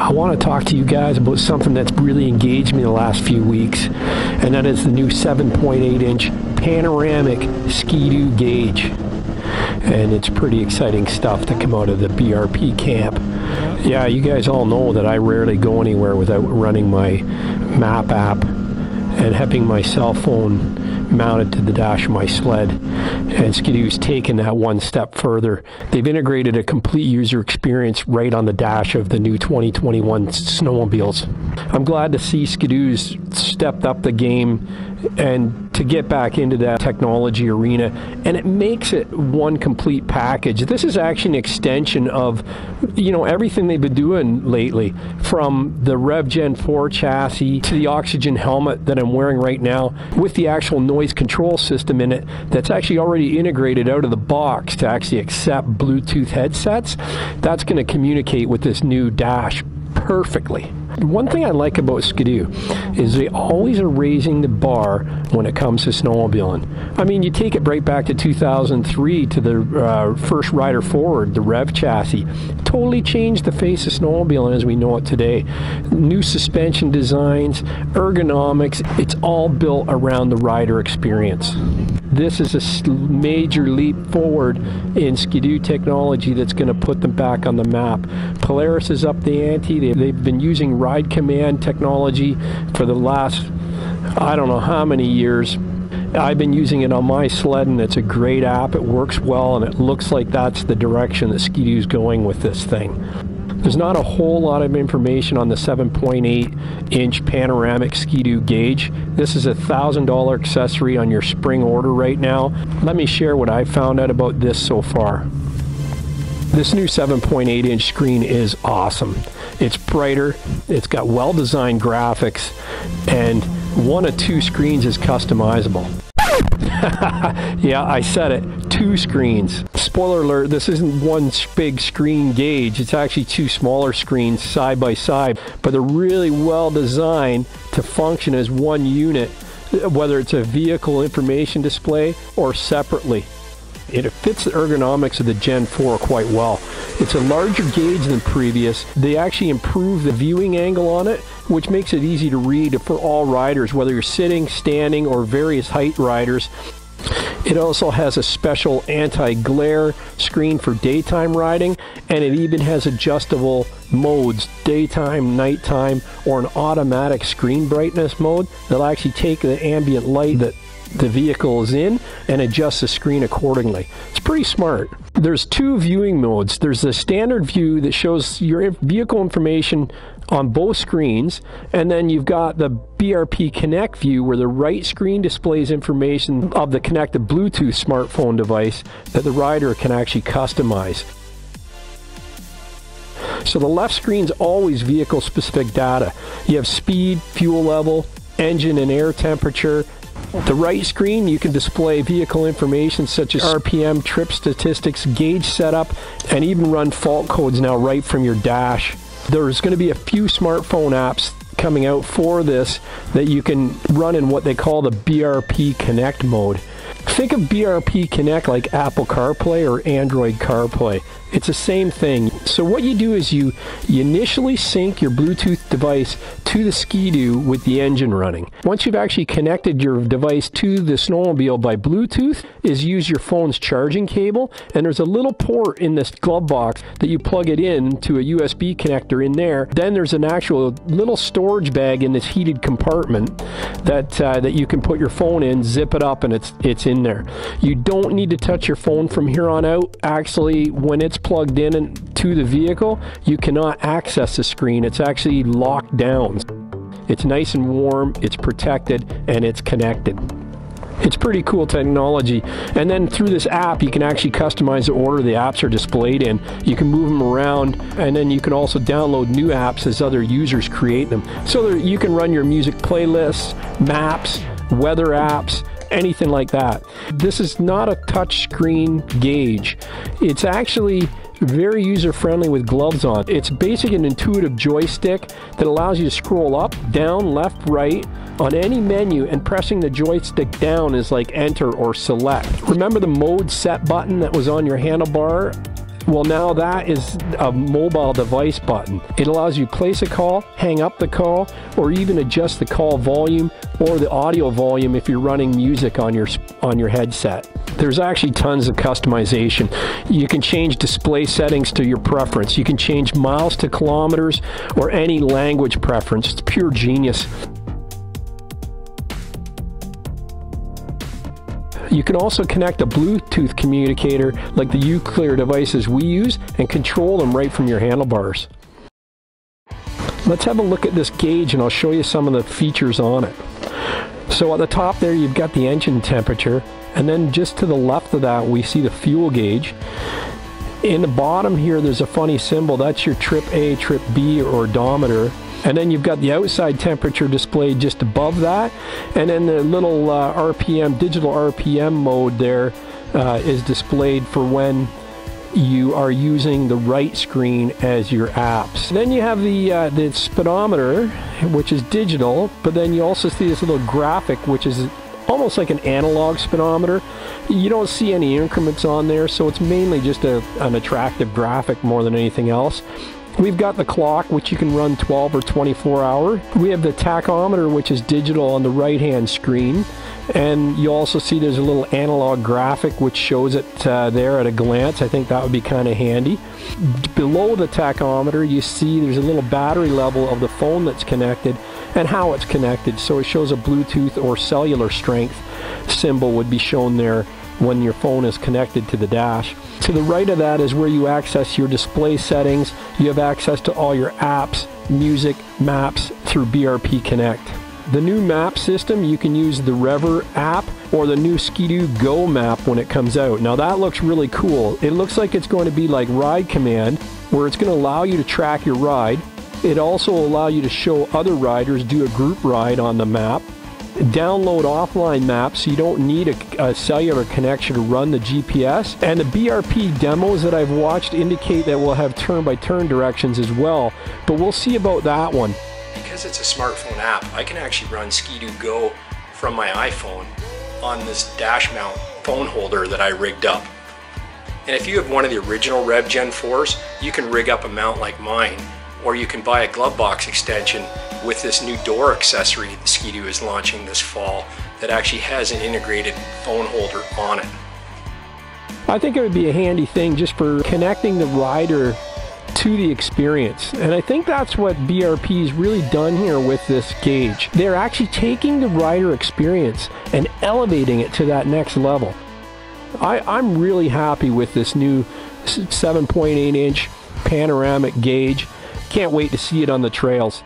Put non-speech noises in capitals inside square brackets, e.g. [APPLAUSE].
I want to talk to you guys about something that's really engaged me the last few weeks, and that is the new 7.8 inch panoramic Ski-Doo gauge. And it's pretty exciting stuff to come out of the BRP camp. Yeah, you guys all know that I rarely go anywhere without running my map app and having my cell phone mounted to the dash of my sled. And Ski-Doo's taken that one step further. They've integrated a complete user experience right on the dash of the new 2021 snowmobiles. I'm glad to see Ski-Doo's stepped up the game and to get back into that technology arena and it makes it one complete package. This is actually an extension of you know everything they've been doing lately from the rev gen 4 chassis to the oxygen helmet that i'm wearing right now with the actual noise control system in it that's actually already integrated out of the box to actually accept bluetooth headsets. That's going to communicate with this new dash perfectly one thing I like about Ski-Doo is they always are raising the bar when it comes to snowmobiling. I mean, you take it right back to 2003 to the uh, first rider forward, the Rev chassis. Totally changed the face of snowmobiling as we know it today. New suspension designs, ergonomics, it's all built around the rider experience. This is a major leap forward in Ski-Doo technology that's going to put them back on the map. Polaris is up the ante. They've been using ride command technology for the last, I don't know how many years. I've been using it on my sled and it's a great app. It works well and it looks like that's the direction that Ski-Doo is going with this thing. There's not a whole lot of information on the 7.8 inch panoramic Ski-Doo gauge. This is a $1,000 accessory on your spring order right now. Let me share what I found out about this so far. This new 7.8 inch screen is awesome. It's brighter, it's got well designed graphics, and one of two screens is customizable. [LAUGHS] yeah, I said it. Two screens. Spoiler alert, this isn't one big screen gauge. It's actually two smaller screens side by side, but they're really well designed to function as one unit, whether it's a vehicle information display or separately. It fits the ergonomics of the Gen 4 quite well. It's a larger gauge than previous. They actually improve the viewing angle on it, which makes it easy to read for all riders, whether you're sitting, standing, or various height riders. It also has a special anti-glare screen for daytime riding, and it even has adjustable modes, daytime, nighttime, or an automatic screen brightness mode that'll actually take the ambient light that the vehicle is in and adjust the screen accordingly. It's pretty smart. There's two viewing modes. There's the standard view that shows your vehicle information on both screens, and then you've got the BRP Connect view where the right screen displays information of the connected Bluetooth smartphone device that the rider can actually customize. So the left screen's always vehicle specific data. You have speed, fuel level, engine and air temperature, the right screen, you can display vehicle information such as RPM, trip statistics, gauge setup, and even run fault codes now right from your dash. There's going to be a few smartphone apps coming out for this that you can run in what they call the BRP Connect mode. Think of BRP Connect like Apple CarPlay or Android CarPlay. It's the same thing. So what you do is you, you initially sync your Bluetooth device to the Ski-Doo with the engine running. Once you've actually connected your device to the snowmobile by Bluetooth, is use your phone's charging cable, and there's a little port in this glove box that you plug it in to a USB connector in there. Then there's an actual little storage bag in this heated compartment that uh, that you can put your phone in, zip it up, and it's it's in there. You don't need to touch your phone from here on out. Actually, when it's plugged in to the vehicle, you cannot access the screen. It's actually locked down. It's nice and warm, it's protected, and it's connected. It's pretty cool technology. And then through this app, you can actually customize the order the apps are displayed in. You can move them around, and then you can also download new apps as other users create them. So you can run your music playlists, maps, weather apps, anything like that. This is not a touch screen gauge. It's actually very user friendly with gloves on. It's basic and intuitive joystick that allows you to scroll up, down, left, right on any menu and pressing the joystick down is like enter or select. Remember the mode set button that was on your handlebar Well, now that is a mobile device button. It allows you place a call, hang up the call, or even adjust the call volume or the audio volume if you're running music on your on your headset. There's actually tons of customization. You can change display settings to your preference. You can change miles to kilometers or any language preference. It's pure genius. You can also connect a Bluetooth communicator like the Uclear devices we use and control them right from your handlebars. Let's have a look at this gauge and I'll show you some of the features on it. So at the top there you've got the engine temperature and then just to the left of that we see the fuel gauge. In the bottom here there's a funny symbol, that's your trip A, trip B or odometer and then you've got the outside temperature displayed just above that. And then the little uh, RPM, digital RPM mode there uh, is displayed for when you are using the right screen as your apps. Then you have the uh, the speedometer, which is digital, but then you also see this little graphic, which is almost like an analog speedometer. You don't see any increments on there, so it's mainly just a, an attractive graphic more than anything else. We've got the clock, which you can run 12 or 24 hour. We have the tachometer, which is digital on the right hand screen. And you also see there's a little analog graphic which shows it uh, there at a glance. I think that would be kind of handy. Below the tachometer, you see there's a little battery level of the phone that's connected and how it's connected. So it shows a Bluetooth or cellular strength symbol would be shown there when your phone is connected to the dash. To the right of that is where you access your display settings. You have access to all your apps, music, maps through BRP Connect. The new map system, you can use the Rever app or the new Ski-Doo Go map when it comes out. Now that looks really cool. It looks like it's going to be like Ride Command, where it's going to allow you to track your ride. It also allow you to show other riders do a group ride on the map download offline maps you don't need a, a, cellular connection to run the GPS. And the BRP demos that I've watched indicate that we'll have turn by turn directions as well, but we'll see about that one. Because it's a smartphone app, I can actually run Ski-Doo Go from my iPhone on this dash mount phone holder that I rigged up. And if you have one of the original Rev Gen 4s, you can rig up a mount like mine or you can buy a glove box extension with this new door accessory that Ski-Doo is launching this fall that actually has an integrated phone holder on it. I think it would be a handy thing just for connecting the rider to the experience. And I think that's what BRP's really done here with this gauge. They're actually taking the rider experience and elevating it to that next level. I, am really happy with this new 7.8 inch panoramic gauge. Can't wait to see it on the trails.